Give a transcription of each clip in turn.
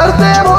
carteira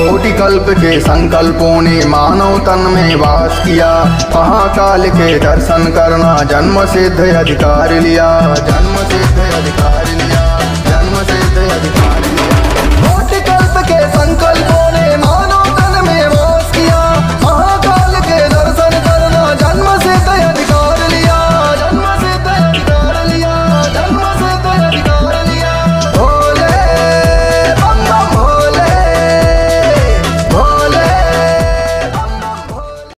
कोटि कल्प के संकल्पों ने मानव तन में वास किया। महाकाल के दर्शन करना, जन्म सिद्ध अधिकार लिया। जन्म सिद्ध अधिकार लिया। जन्म सिद्ध अधिकार